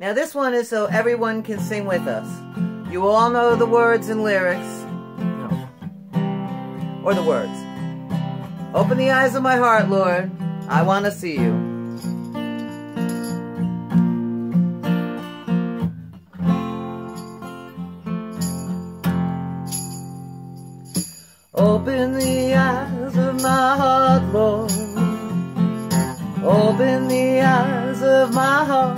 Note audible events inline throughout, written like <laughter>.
Now this one is so everyone can sing with us. You all know the words and lyrics. No. Or the words. Open the eyes of my heart, Lord. I want to see you. Open the eyes of my heart, Lord. Open the eyes of my heart.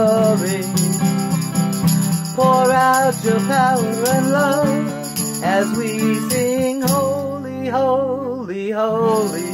glory. Pour out your power and love as we sing holy, holy, holy.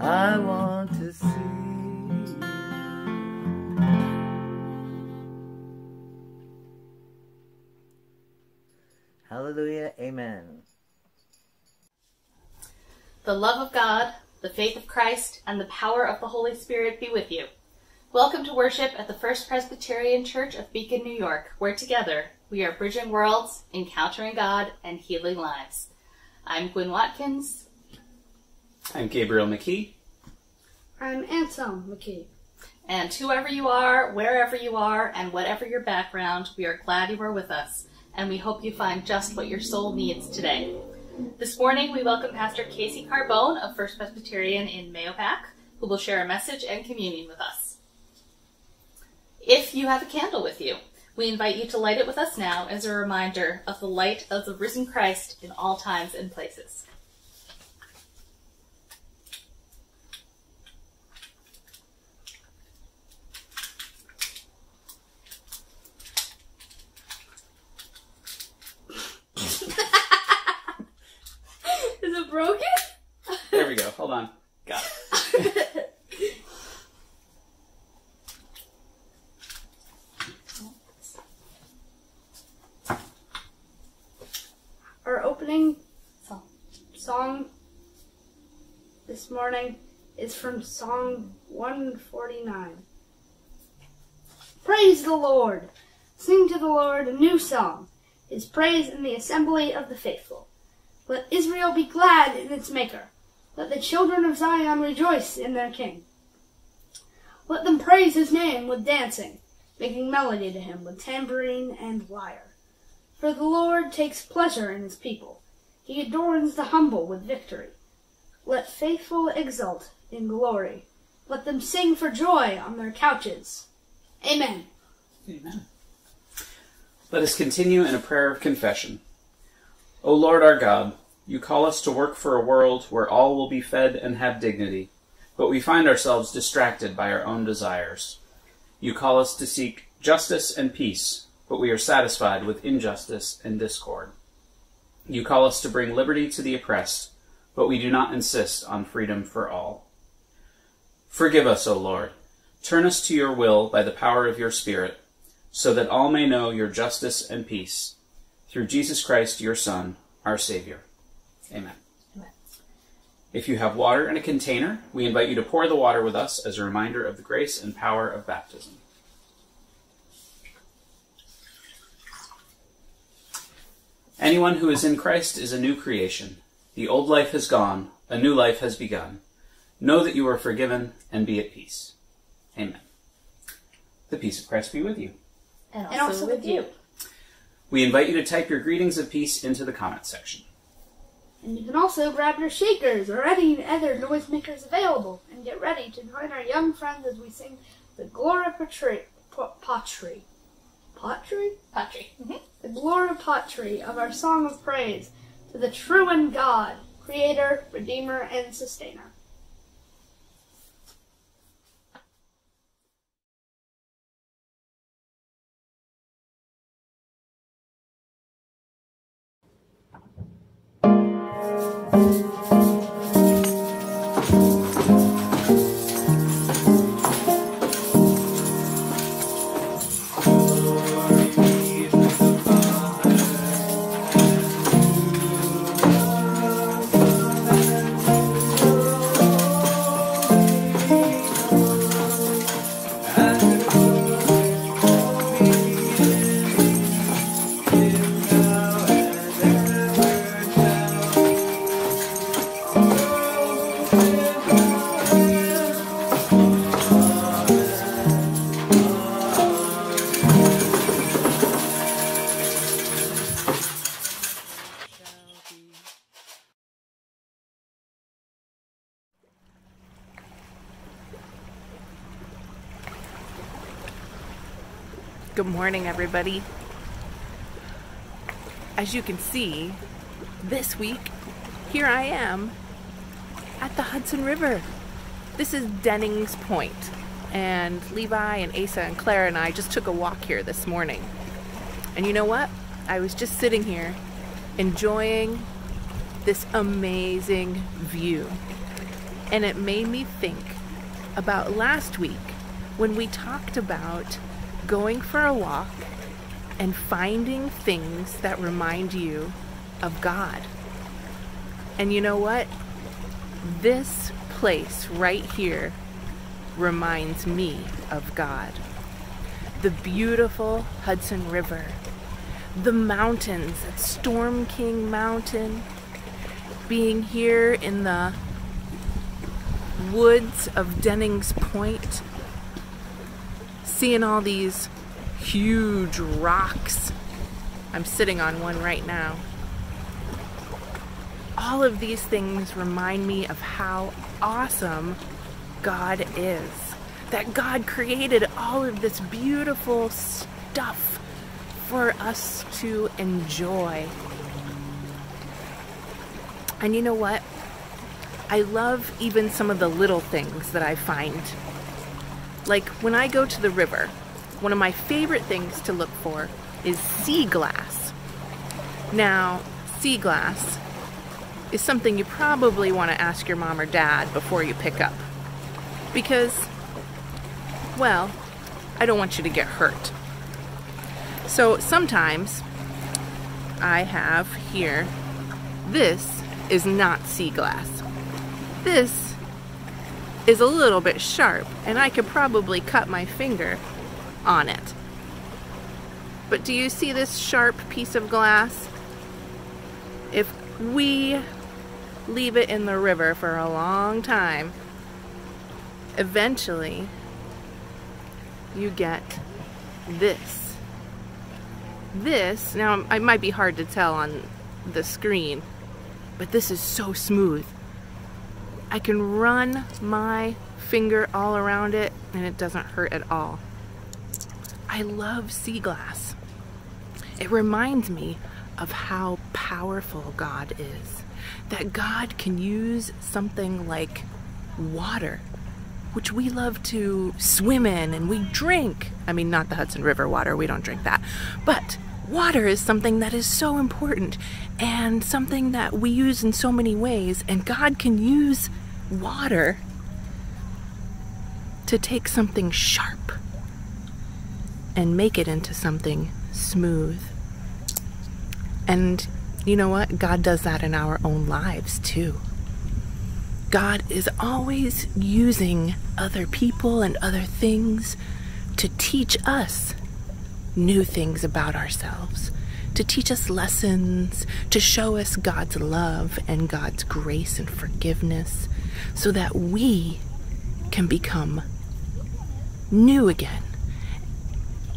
I want to see you. Hallelujah. Amen. The love of God, the faith of Christ, and the power of the Holy Spirit be with you. Welcome to worship at the First Presbyterian Church of Beacon, New York, where together we are bridging worlds, encountering God, and healing lives. I'm Gwen Watkins, I'm Gabriel McKee. I'm Anselm McKee. and whoever you are, wherever you are, and whatever your background, we are glad you are with us, and we hope you find just what your soul needs today. This morning, we welcome Pastor Casey Carbone of First Presbyterian in Mahopac, who will share a message and communion with us. If you have a candle with you, we invite you to light it with us now as a reminder of the light of the risen Christ in all times and places. <laughs> Is it broken? There we go. Hold on. Got it. Our opening Song. song this morning is from Psalm 149. Praise the Lord! Sing to the Lord a new song, his praise in the assembly of the faithful. Let Israel be glad in its Maker. Let the children of Zion rejoice in their King. Let them praise his name with dancing, making melody to him with tambourine and lyre. For the Lord takes pleasure in his people. He adorns the humble with victory. Let faithful exult in glory. Let them sing for joy on their couches. Amen. Amen. Let us continue in a prayer of confession. O Lord our God, You call us to work for a world where all will be fed and have dignity, but we find ourselves distracted by our own desires. You call us to seek justice and peace, but we are satisfied with injustice and discord. You call us to bring liberty to the oppressed, but we do not insist on freedom for all. Forgive us, O Lord. Turn us to your will by the power of your Spirit, so that all may know your justice and peace. Through Jesus Christ, your Son, our Savior. Amen. Amen. If you have water in a container, we invite you to pour the water with us as a reminder of the grace and power of baptism. Anyone who is in Christ is a new creation. The old life has gone, a new life has begun. Know that you are forgiven and be at peace. Amen. The peace of Christ be with you. And also, And also with with you. you. We invite you to type your greetings of peace into the comment section. And you can also grab your shakers or any other noisemakers available and get ready to join our young friends as we sing the Gloria Patri. Pa- Patri. Patri? Patri. Mhm. The Gloria Patri of our song of praise to the true and God, Creator, Redeemer, and Sustainer. Good morning, everybody. As you can see, this week, here I am at the Hudson River. This is Dennings Point, and Levi and Asa and Claire and I just took a walk here this morning. And you know what? I was just sitting here enjoying this amazing view. And it made me think about last week when we talked about going for a walk and finding things that remind you of God. And you know what? This place right here reminds me of God. The beautiful Hudson River, the mountains Storm King Mountain, being here in the woods of Dennings Point, seeing all these huge rocks. I'm sitting on one right now. All of these things remind me of how awesome God is. That God created all of this beautiful stuff for us to enjoy. And you know what? I love even some of the little things that I find. Like when I go to the river, one of my favorite things to look for is sea glass. Now, sea glass is something you probably want to ask your mom or dad before you pick up. Because, well, I don't want you to get hurt. So sometimes I have here, this is not sea glass. This is a little bit sharp, and I could probably cut my finger on it. But do you see this sharp piece of glass? If we leave it in the river for a long time, eventually you get this. This, now it might be hard to tell on the screen, but this is so smooth. I can run my finger all around it and it doesn't hurt at all. I love sea glass. It reminds me of how powerful God is that God can use something like water, which we love to swim in and we drink. I mean, not the Hudson River water, we don't drink that. But water is something that is so important and something that we use in so many ways, and God can use water to take something sharp and make it into something smooth. And you know what? God does that in our own lives too. God is always using other people and other things to teach us new things about ourselves, to teach us lessons, to show us God's love and God's grace and forgiveness, so that we can become new again.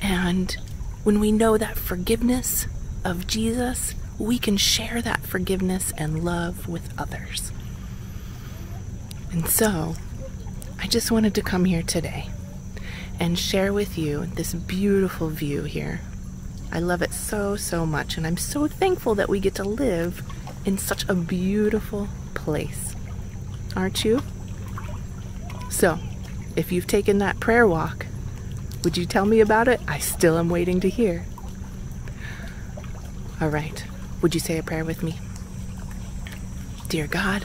And when we know that forgiveness of Jesus, we can share that forgiveness and love with others. And so, I just wanted to come here today and share with you this beautiful view here. I love it so, so much, and I'm so thankful that we get to live in such a beautiful place. Aren't you? So, if you've taken that prayer walk, would you tell me about it? I still am waiting to hear. All right. Would you say a prayer with me? Dear God,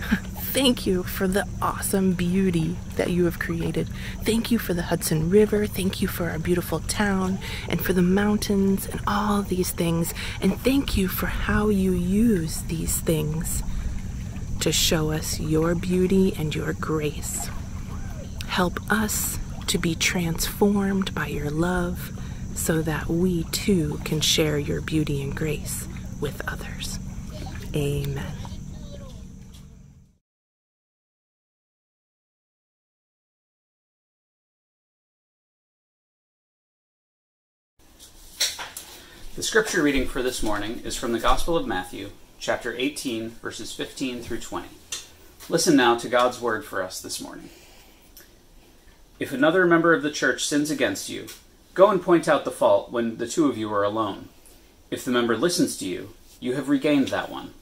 <laughs> thank you for the awesome beauty that you have created. Thank you for the Hudson River. Thank you for our beautiful town and for the mountains and all these things. And thank you for how you use these things to show us your beauty and your grace. Help us to be transformed by your love so that we too can share your beauty and grace with others. Amen. The scripture reading for this morning is from the Gospel of Matthew, chapter 18, verses 15 through 20. Listen now to God's word for us this morning. If another member of the church sins against you, go and point out the fault when the two of you are alone. If the member listens to you, you have regained that one.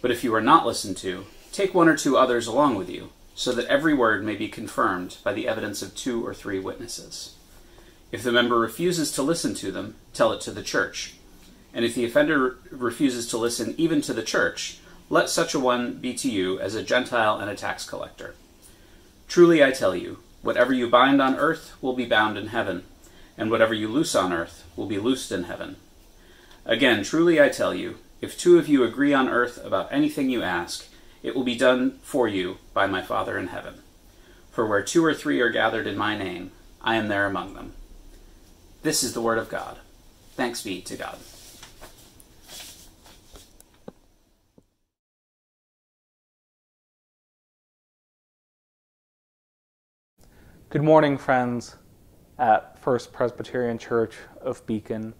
But if you are not listened to, take one or two others along with you, so that every word may be confirmed by the evidence of two or three witnesses. If the member refuses to listen to them, tell it to the church. And if the offender refuses to listen even to the church, let such a one be to you as a Gentile and a tax collector. Truly I tell you, whatever you bind on earth will be bound in heaven, and whatever you loose on earth will be loosed in heaven. Again, truly I tell you, if two of you agree on earth about anything you ask, it will be done for you by my Father in heaven. For where two or three are gathered in my name, I am there among them. This is the word of God. Thanks be to God. Good morning, friends at First Presbyterian Church of Beacon.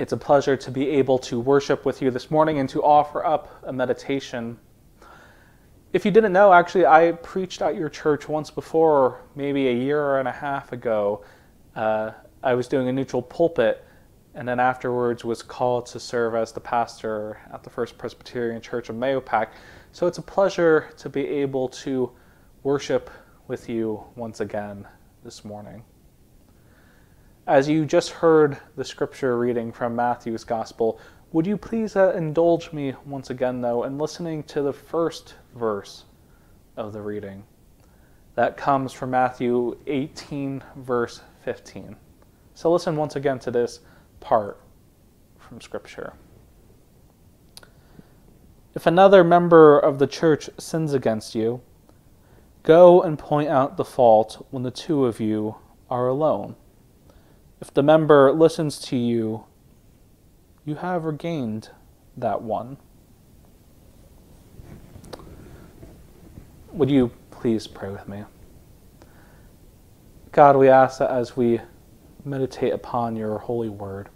It's a pleasure to be able to worship with you this morning and to offer up a meditation. If you didn't know, actually, I preached at your church once before, maybe a year and a half ago. Uh, I was doing a neutral pulpit, and then afterwards was called to serve as the pastor at the First Presbyterian Church of Mahopac. So it's a pleasure to be able to worship with you once again this morning. As you just heard the scripture reading from Matthew's Gospel, would you please uh, indulge me once again, though, in listening to the first verse of the reading? That comes from Matthew 18, verse 15. So listen once again to this part from Scripture. If another member of the church sins against you, go and point out the fault when the two of you are alone. If the member listens to you, you have regained that one. Would you please pray with me? God, we ask that as we meditate upon your holy word,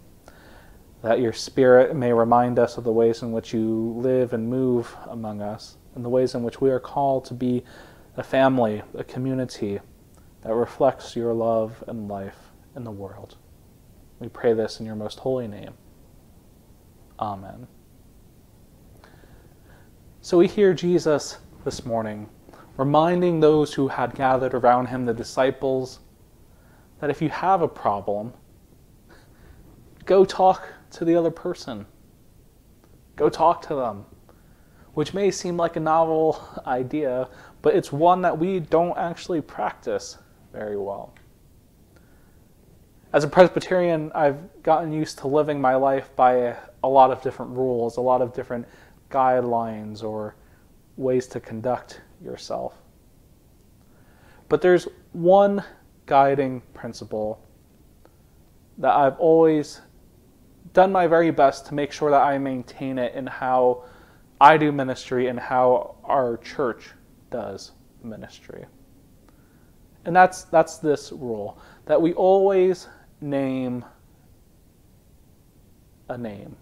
that your spirit may remind us of the ways in which you live and move among us, and the ways in which we are called to be a family, a community that reflects your love and life in the world. We pray this in your most holy name. Amen. So we hear Jesus this morning reminding those who had gathered around him, the disciples, that if you have a problem, go talk to the other person. Go talk to them. Which may seem like a novel <laughs> idea, but it's one that we don't actually practice very well. As a Presbyterian, I've gotten used to living my life by a lot of different rules, a lot of different guidelines or ways to conduct yourself. But there's one guiding principle that I've always done my very best to make sure that I maintain it in how I do ministry and how our church does ministry. And that's that's this rule that we always name a name.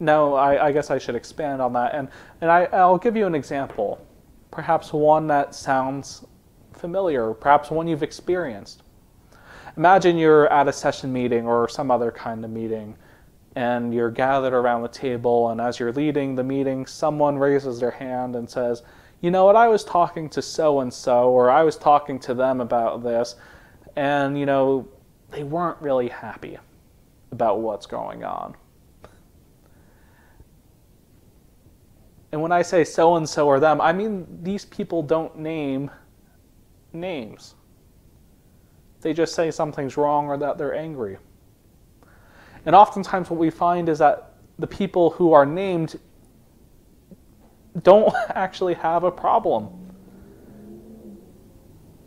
No, I, I, guess I should expand on that. And, and I, I'll give you an example. Perhaps one that sounds familiar, perhaps one you've experienced. Imagine you're at a session meeting or some other kind of meeting, and you're gathered around the table, and as you're leading the meeting, someone raises their hand and says, You know what, I was talking to so and so, or I was talking to them about this, and, you know, they weren't really happy about what's going on. And when I say so and so or them, I mean these people don't name names. They just say something's wrong or that they're angry. And oftentimes, what we find is that the people who are named don't <laughs> actually have a problem.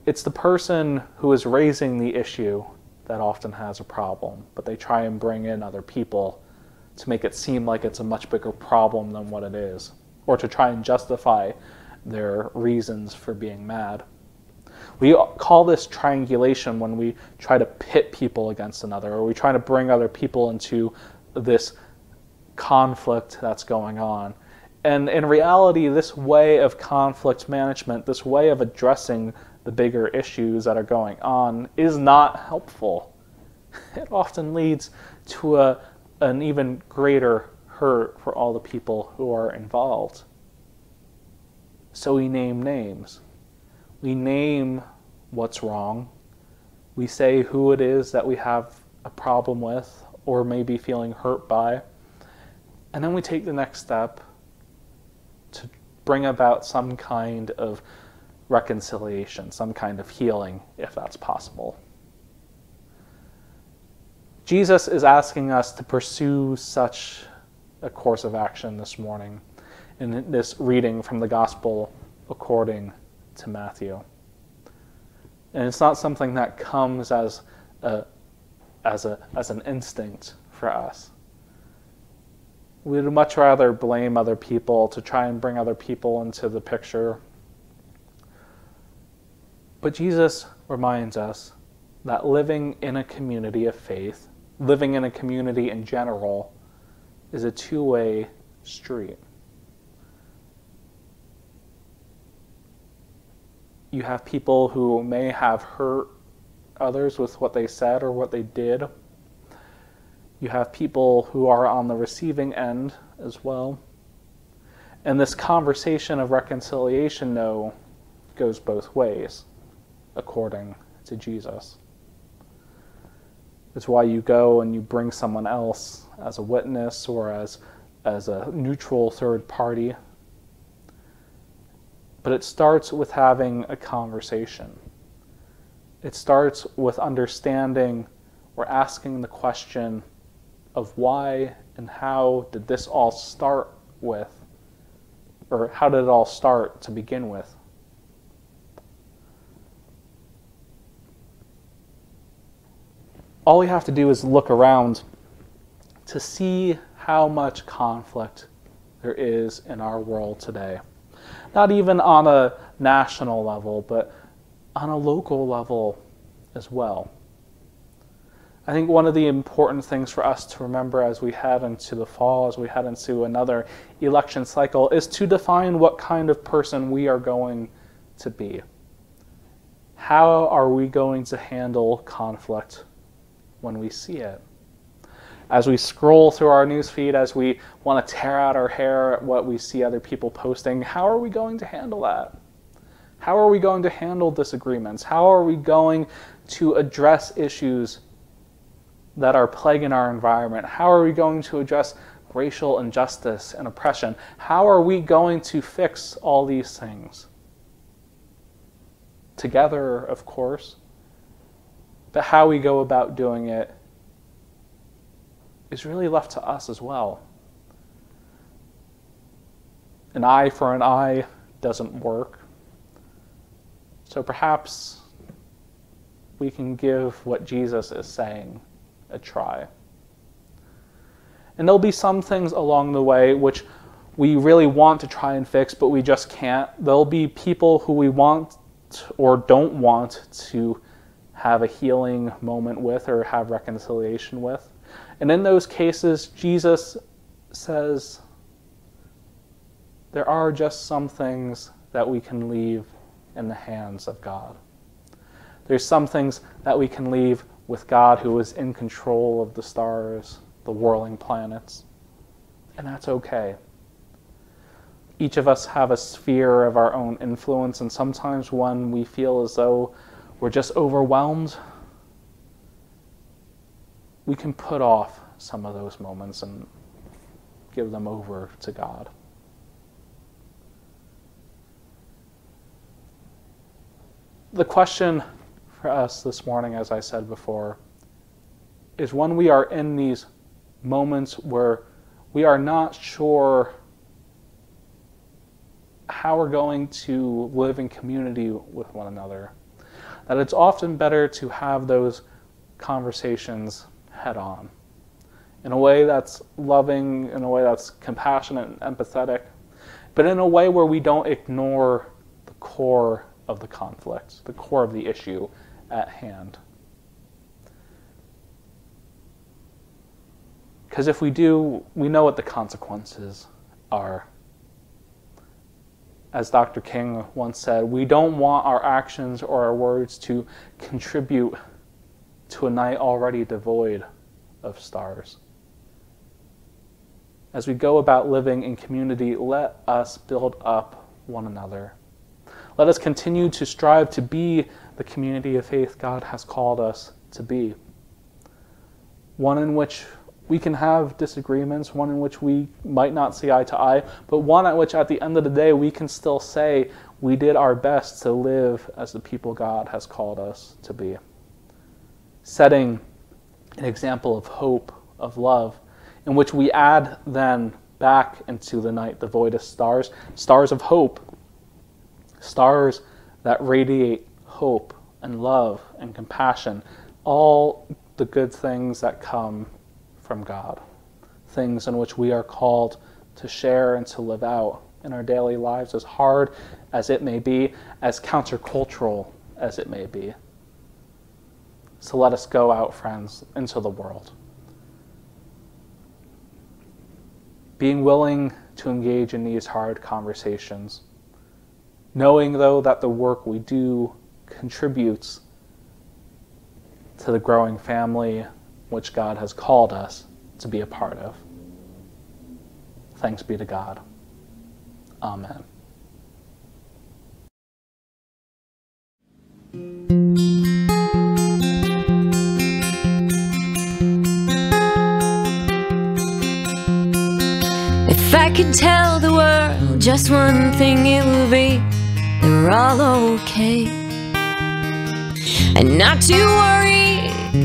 It's the person who is raising the issue that often has a problem, but they try and bring in other people to make it seem like it's a much bigger problem than what it is or to try and justify their reasons for being mad. We call this triangulation when we try to pit people against another, or we try to bring other people into this conflict that's going on. And in reality, this way of conflict management, this way of addressing the bigger issues that are going on, is not helpful. <laughs> It often leads to a, an even greater hurt for all the people who are involved. So we name names. We name what's wrong. We say who it is that we have a problem with or maybe feeling hurt by. And then we take the next step to bring about some kind of reconciliation, some kind of healing, if that's possible. Jesus is asking us to pursue such a course of action this morning in this reading from the Gospel according to Matthew. And it's not something that comes as a, as, a, as an instinct for us. We'd much rather blame other people to try and bring other people into the picture. But Jesus reminds us that living in a community of faith, living in a community in general, is a two way street. You have people who may have hurt others with what they said or what they did. You have people who are on the receiving end as well. And this conversation of reconciliation, though, goes both ways, according to Jesus. It's why you go and you bring someone else as a witness or as, as a neutral third party. But it starts with having a conversation. It starts with understanding or asking the question of why and how did this all start with, or how did it all start to begin with? all we have to do is look around to see how much conflict there is in our world today. Not even on a national level, but on a local level as well. I think one of the important things for us to remember as we head into the fall, as we head into another election cycle, is to define what kind of person we are going to be. How are we going to handle conflict when we see it. As we scroll through our newsfeed, as we want to tear out our hair at what we see other people posting, how are we going to handle that? How are we going to handle disagreements? How are we going to address issues that are plaguing our environment? How are we going to address racial injustice and oppression? How are we going to fix all these things? Together, of course, but how we go about doing it is really left to us as well. An eye for an eye doesn't work. So perhaps we can give what Jesus is saying a try. And there'll be some things along the way which we really want to try and fix, but we just can't. There'll be people who we want or don't want to have a healing moment with or have reconciliation with. And in those cases, Jesus says there are just some things that we can leave in the hands of God. There's some things that we can leave with God who is in control of the stars, the whirling planets, and that's okay. Each of us have a sphere of our own influence, and sometimes when we feel as though we're just overwhelmed, we can put off some of those moments and give them over to God. The question for us this morning, as I said before, is when we are in these moments where we are not sure how we're going to live in community with one another that it's often better to have those conversations head on in a way that's loving, in a way that's compassionate and empathetic, but in a way where we don't ignore the core of the conflict, the core of the issue at hand. Because if we do, we know what the consequences are as Dr. King once said, we don't want our actions or our words to contribute to a night already devoid of stars. As we go about living in community, let us build up one another. Let us continue to strive to be the community of faith God has called us to be. One in which we can have disagreements, one in which we might not see eye to eye, but one at which at the end of the day we can still say we did our best to live as the people God has called us to be. Setting an example of hope, of love, in which we add then back into the night the void of stars, stars of hope, stars that radiate hope and love and compassion, all the good things that come from God, things in which we are called to share and to live out in our daily lives, as hard as it may be, as countercultural as it may be. So let us go out, friends, into the world. Being willing to engage in these hard conversations, knowing, though, that the work we do contributes to the growing family which God has called us to be a part of. Thanks be to God. Amen. If I could tell the world just one thing, it would be that we're all okay. And not to worry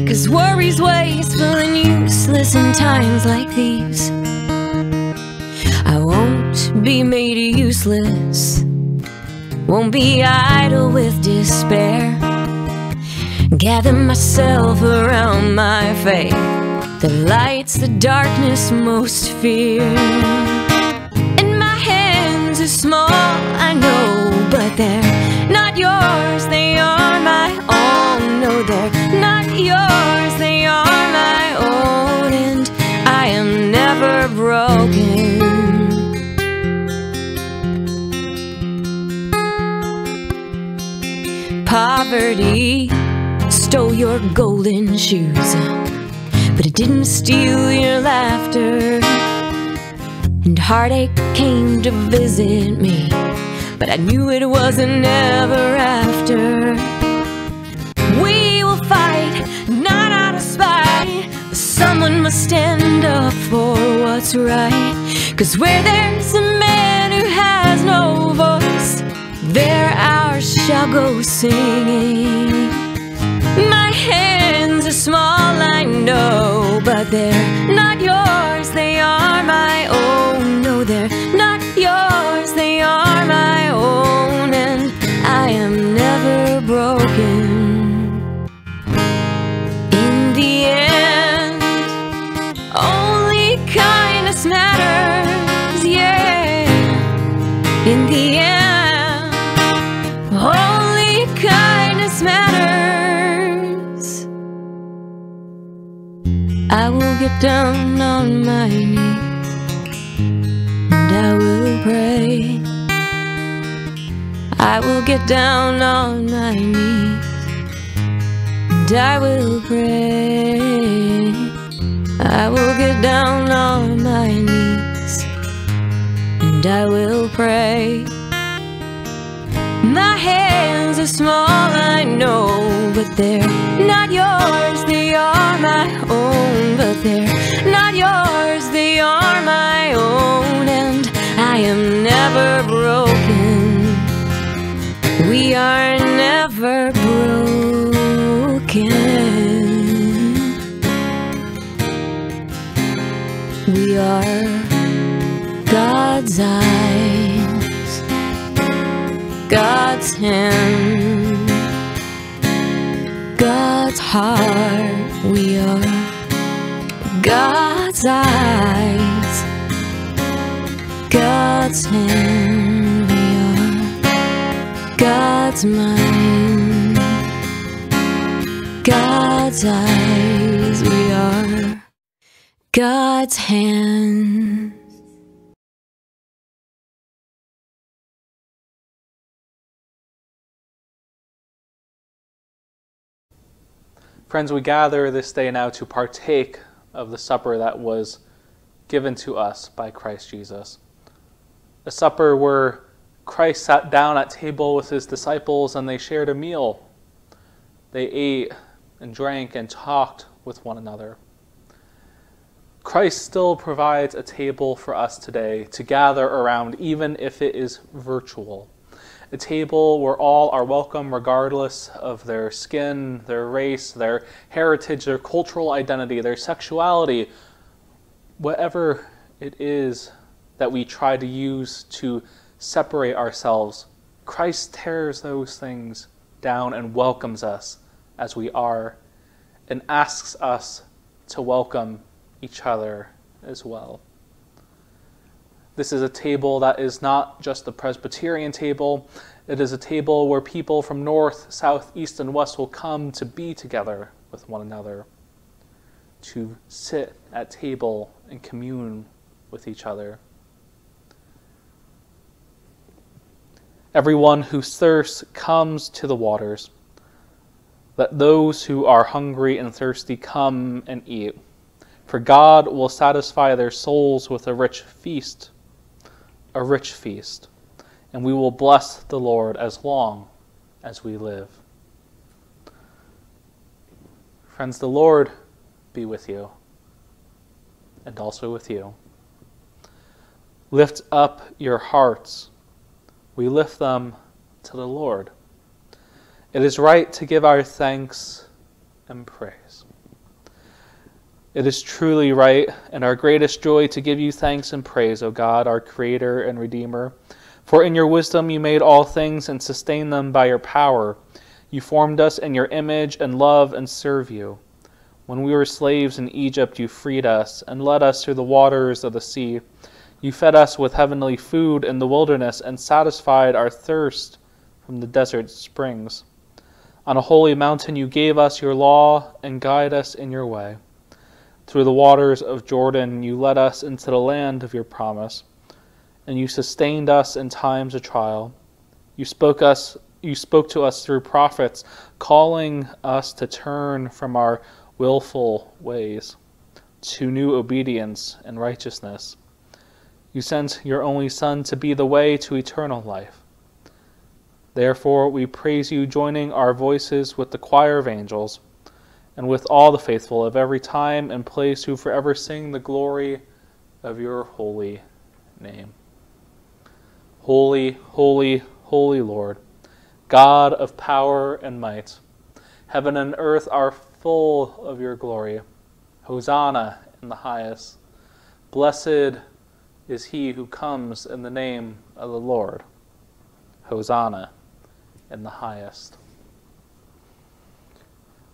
Cause worry's wasteful and useless in times like these. I won't be made useless, won't be idle with despair. Gather myself around my faith that lights the darkness most fear. And hands are small, I know, but they're not yours, they are my own. No, they're not yours, they are my own, and I am never broken. Poverty stole your golden shoes, but it didn't steal your laughter. And heartache came to visit me, but I knew it wasn't ever after. We will fight, not out of spite. but Someone must stand up for what's right. Cause where there's a man who has no voice, there ours shall go singing. My hands are small, I know, but they're not yours, they are my own. In the end, only kindness matters, yeah. In the end, only kindness matters. I will get down on my knees and I will pray. I will get down on my knees and I will pray. I will get down on my knees and I will pray. My hands are small, I know, but they're not yours, they are my own. But they're not yours, they are my own, and I am never broken. We are never broken. We are God's eyes, God's hand, God's heart. We are God's eyes, God's hand. God's mind, God's eyes. We are God's hand. Friends, we gather this day now to partake of the supper that was given to us by Christ Jesus. A supper where Christ sat down at table with his disciples and they shared a meal. They ate and drank and talked with one another. Christ still provides a table for us today to gather around, even if it is virtual. A table where all are welcome, regardless of their skin, their race, their heritage, their cultural identity, their sexuality, whatever it is that we try to use to separate ourselves. Christ tears those things down and welcomes us as we are and asks us to welcome each other as well. This is a table that is not just the Presbyterian table, it is a table where people from north, south, east, and west will come to be together with one another, to sit at table and commune with each other. Everyone who thirsts comes to the waters. Let those who are hungry and thirsty come and eat. For God will satisfy their souls with a rich feast, a rich feast, and we will bless the Lord as long as we live. Friends, the Lord be with you, and also with you. Lift up your hearts. We lift them to the Lord. It is right to give our thanks and praise. It is truly right and our greatest joy to give you thanks and praise, O God, our Creator and Redeemer. For in your wisdom you made all things and sustained them by your power. You formed us in your image and love and serve you. When we were slaves in Egypt, you freed us and led us through the waters of the sea. You fed us with heavenly food in the wilderness and satisfied our thirst from the desert springs. On a holy mountain you gave us your law and guide us in your way. Through the waters of Jordan you led us into the land of your promise, and you sustained us in times of trial. You spoke us you spoke to us through prophets, calling us to turn from our willful ways. to new obedience and righteousness. You sent your only Son to be the way to eternal life. Therefore, we praise you, joining our voices with the choir of angels and with all the faithful of every time and place who forever sing the glory of your holy name. Holy, holy, holy Lord, God of power and might, heaven and earth are full of your glory. Hosanna in the highest. Blessed is he who comes in the name of the Lord. Hosanna in the highest.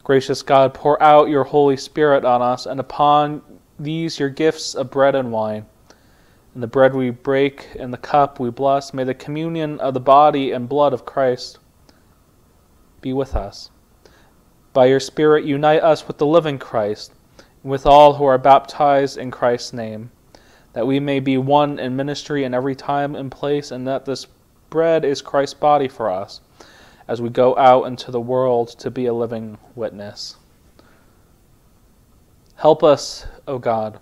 Gracious God, pour out your Holy Spirit on us and upon these your gifts of bread and wine. And the bread we break and the cup we bless, may the communion of the body and blood of Christ be with us. By your Spirit, unite us with the living Christ and with all who are baptized in Christ's name, that we may be one in ministry in every time and place, and that this bread is Christ's body for us as we go out into the world to be a living witness. Help us, O God,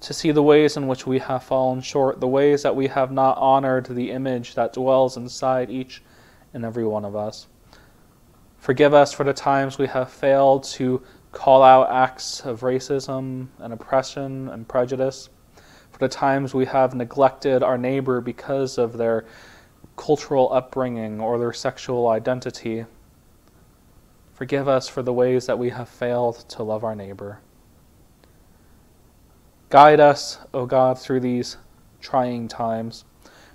to see the ways in which we have fallen short, the ways that we have not honored the image that dwells inside each and every one of us. Forgive us for the times we have failed to call out acts of racism and oppression and prejudice, for the times we have neglected our neighbor because of their cultural upbringing or their sexual identity. Forgive us for the ways that we have failed to love our neighbor. Guide us, O God, through these trying times,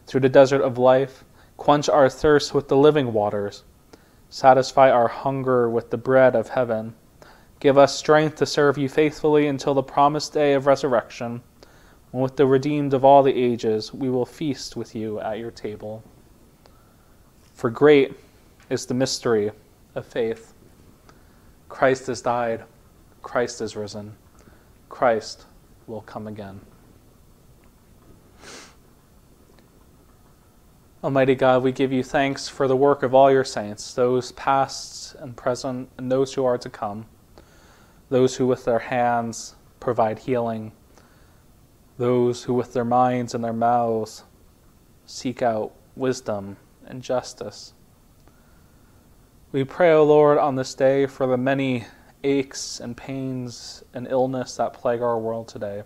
through the desert of life. Quench our thirst with the living waters. Satisfy our hunger with the bread of heaven Give us strength to serve you faithfully until the promised day of resurrection, when with the redeemed of all the ages we will feast with you at your table. For great is the mystery of faith. Christ has died, Christ is risen, Christ will come again. Almighty God, we give you thanks for the work of all your saints, those past and present, and those who are to come those who with their hands provide healing, those who with their minds and their mouths seek out wisdom and justice. We pray, O Lord, on this day for the many aches and pains and illness that plague our world today,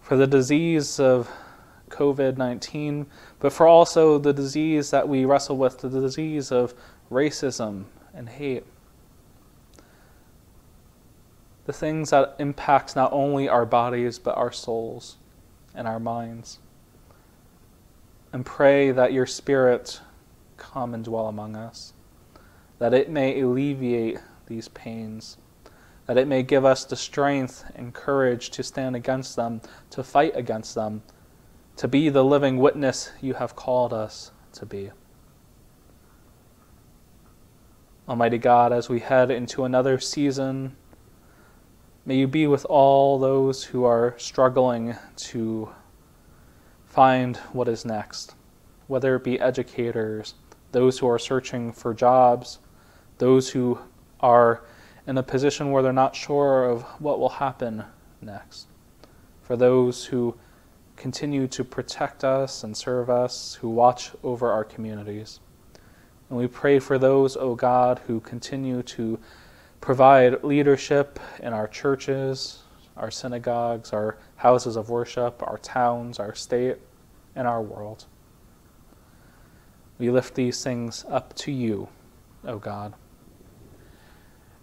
for the disease of COVID 19, but for also the disease that we wrestle with, the disease of racism and hate the things that impact not only our bodies but our souls and our minds. And pray that your Spirit come and dwell among us, that it may alleviate these pains, that it may give us the strength and courage to stand against them, to fight against them, to be the living witness you have called us to be. Almighty God, as we head into another season May you be with all those who are struggling to find what is next, whether it be educators, those who are searching for jobs, those who are in a position where they're not sure of what will happen next, for those who continue to protect us and serve us, who watch over our communities. And we pray for those, O oh God, who continue to provide leadership in our churches, our synagogues, our houses of worship, our towns, our state, and our world. We lift these things up to you, O God.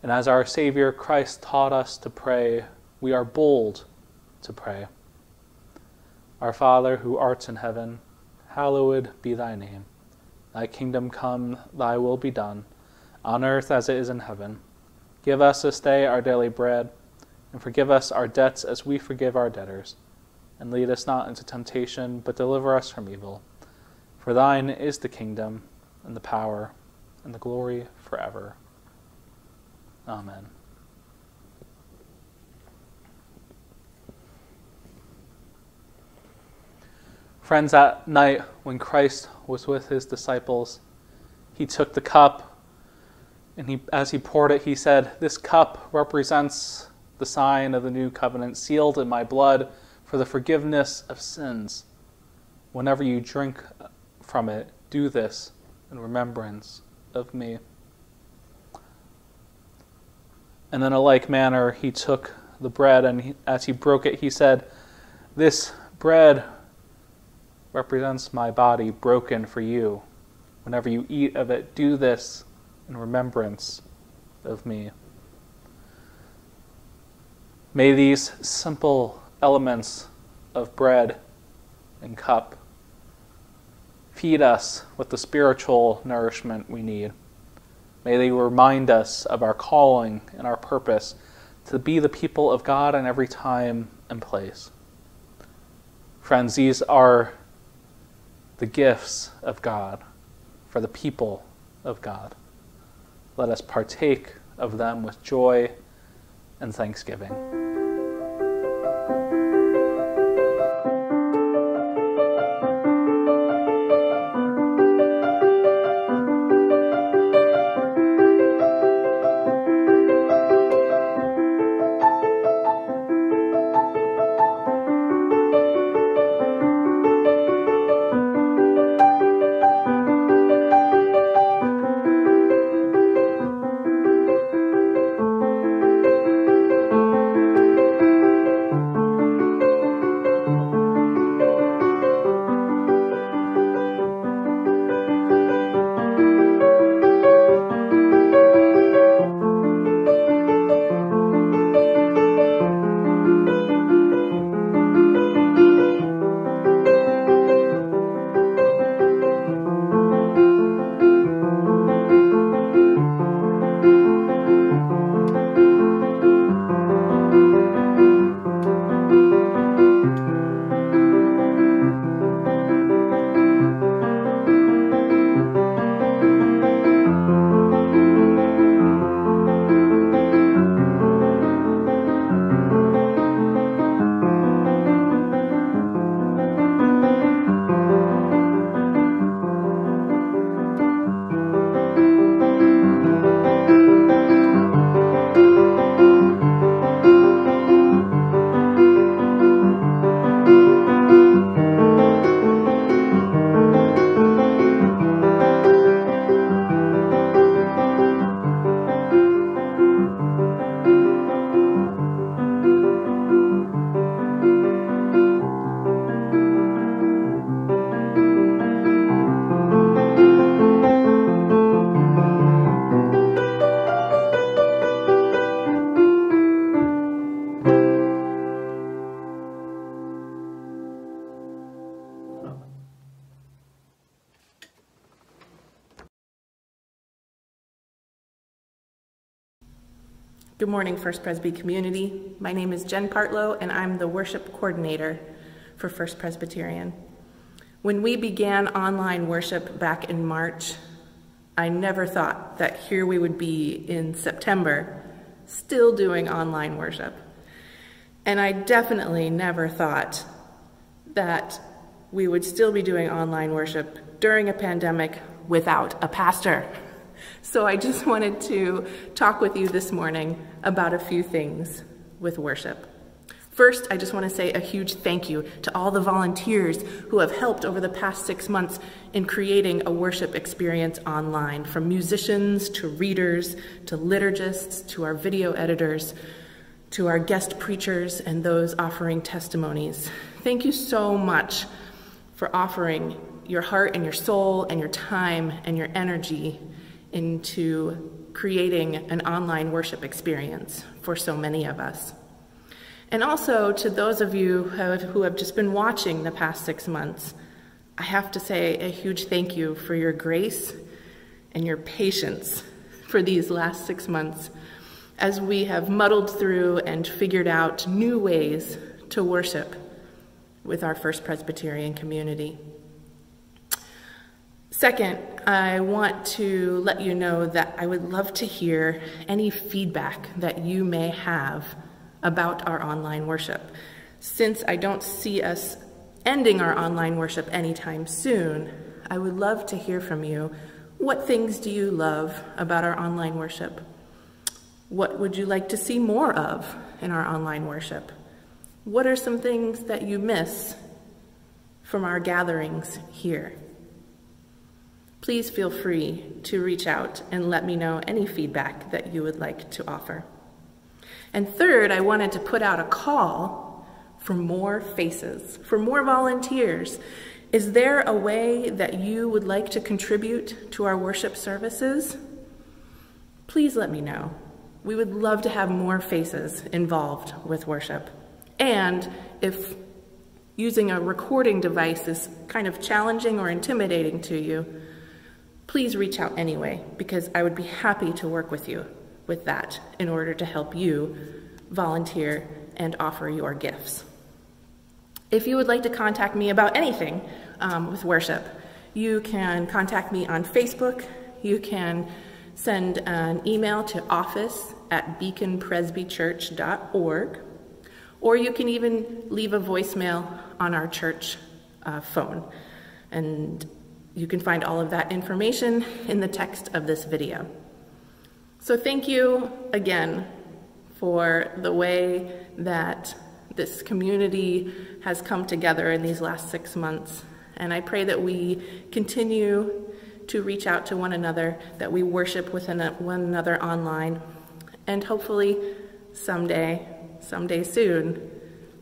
And as our Savior Christ taught us to pray, we are bold to pray. Our Father who art in heaven, hallowed be thy name. Thy kingdom come, thy will be done, on earth as it is in heaven. Give us this day our daily bread, and forgive us our debts as we forgive our debtors. And lead us not into temptation, but deliver us from evil. For thine is the kingdom, and the power, and the glory forever. Amen. Friends, that night when Christ was with his disciples, he took the cup and he, as he poured it, he said, This cup represents the sign of the new covenant sealed in my blood for the forgiveness of sins. Whenever you drink from it, do this in remembrance of me. And in a like manner, he took the bread, and he, as he broke it, he said, This bread represents my body broken for you. Whenever you eat of it, do this in remembrance of me. May these simple elements of bread and cup feed us with the spiritual nourishment we need. May they remind us of our calling and our purpose to be the people of God in every time and place. Friends, these are the gifts of God for the people of God. Let us partake of them with joy and thanksgiving. Morning, First Presby community. My name is Jen Partlow, and I'm the worship coordinator for First Presbyterian. When we began online worship back in March, I never thought that here we would be in September still doing online worship. And I definitely never thought that we would still be doing online worship during a pandemic without a pastor. So I just wanted to talk with you this morning about a few things with worship. First, I just want to say a huge thank you to all the volunteers who have helped over the past six months in creating a worship experience online, from musicians to readers to liturgists to our video editors to our guest preachers and those offering testimonies. Thank you so much for offering your heart and your soul and your time and your energy into creating an online worship experience for so many of us. And also to those of you who have, just been watching the past six months, I have to say a huge thank you for your grace and your patience for these last six months as we have muddled through and figured out new ways to worship with our First Presbyterian community. Second, I want to let you know that I would love to hear any feedback that you may have about our online worship. Since I don't see us ending our online worship anytime soon, I would love to hear from you. What things do you love about our online worship? What would you like to see more of in our online worship? What are some things that you miss from our gatherings here? Please feel free to reach out and let me know any feedback that you would like to offer. And third, I wanted to put out a call for more faces, for more volunteers. Is there a way that you would like to contribute to our worship services? Please let me know. We would love to have more faces involved with worship. And if using a recording device is kind of challenging or intimidating to you, please reach out anyway, because I would be happy to work with you with that in order to help you volunteer and offer your gifts. If you would like to contact me about anything um, with worship, you can contact me on Facebook. You can send an email to office at beaconpresbychurch.org, or you can even leave a voicemail on our church uh, phone. And you can find all of that information in the text of this video. So thank you again for the way that this community has come together in these last six months. And I pray that we continue to reach out to one another, that we worship with one another online, and hopefully someday, someday soon,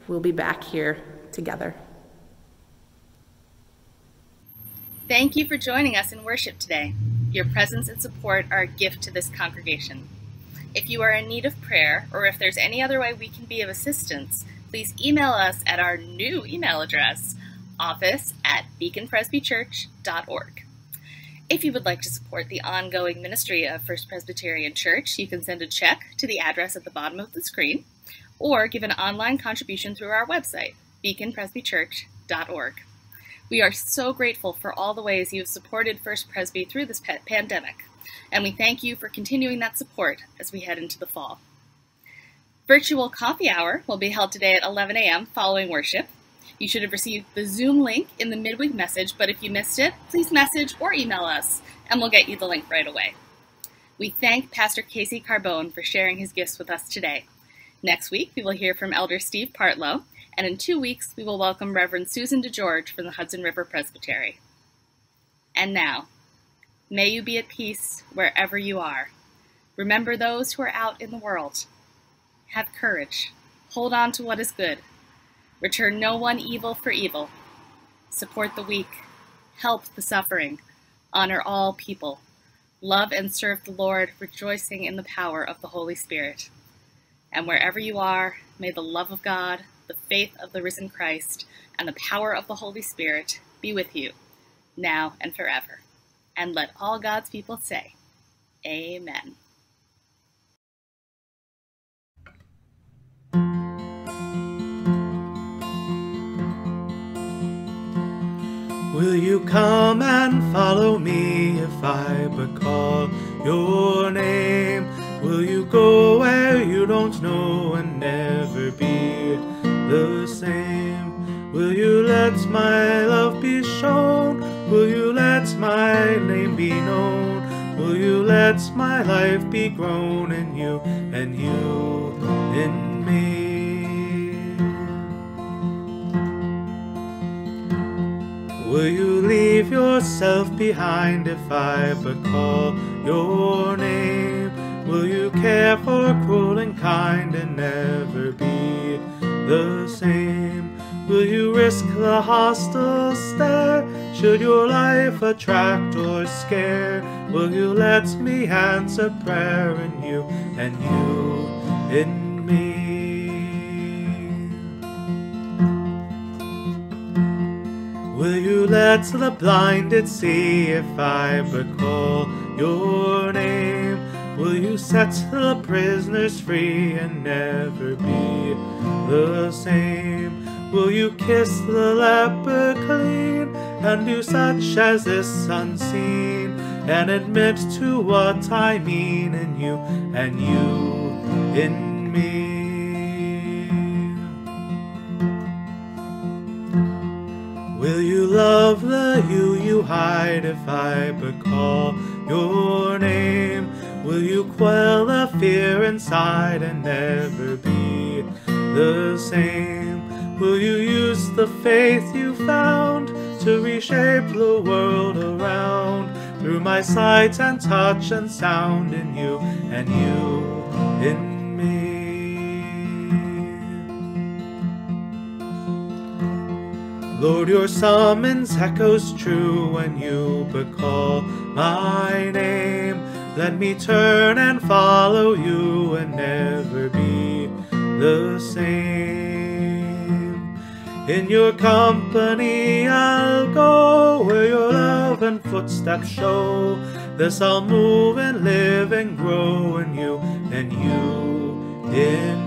we'll be back here together. Thank you for joining us in worship today. Your presence and support are a gift to this congregation. If you are in need of prayer, or if there's any other way we can be of assistance, please email us at our new email address, office at beaconpresbychurch.org. If you would like to support the ongoing ministry of First Presbyterian Church, you can send a check to the address at the bottom of the screen, or give an online contribution through our website, beaconpresbychurch.org. We are so grateful for all the ways you have supported First Presby through this pandemic, and we thank you for continuing that support as we head into the fall. Virtual coffee hour will be held today at 11 a.m. following worship. You should have received the Zoom link in the midweek message, but if you missed it, please message or email us, and we'll get you the link right away. We thank Pastor Casey Carbone for sharing his gifts with us today. Next week, we will hear from Elder Steve Partlow, and in two weeks we will welcome Reverend Susan DeGeorge from the Hudson River Presbytery. And now, may you be at peace wherever you are. Remember those who are out in the world. Have courage. Hold on to what is good. Return no one evil for evil. Support the weak. Help the suffering. Honor all people. Love and serve the Lord, rejoicing in the power of the Holy Spirit. And wherever you are, may the love of God, the faith of the risen Christ, and the power of the Holy Spirit be with you, now and forever. And let all God's people say, Amen. Will you come and follow me if I but call your name? Will you go where you don't know and never be the same? Will you let my love be shown? Will you let my name be known? Will you let my life be grown in you and you in me? Will you leave yourself behind if I but call your name? Will you care for cruel and kind and never be the same? Will you risk the hostile stare? Should your life attract or scare? Will you let me answer prayer in you and you in me? Will you let the blinded see if I but call your name? Will you set the prisoners free and never be the same? Will you kiss the leper clean and do such as this unseen and admit to what I mean in you and you in me? Will you love the you you hide if I but call your name? Will you quell the fear inside and never be the same? Will you use the faith you found to reshape the world around through my sight and touch and sound in you and you in me? Lord, your summons echoes true when you call my name. Let me turn and follow you and never be the same. In your company I'll go where your love and footsteps show. This I'll move and live and grow in you and you in.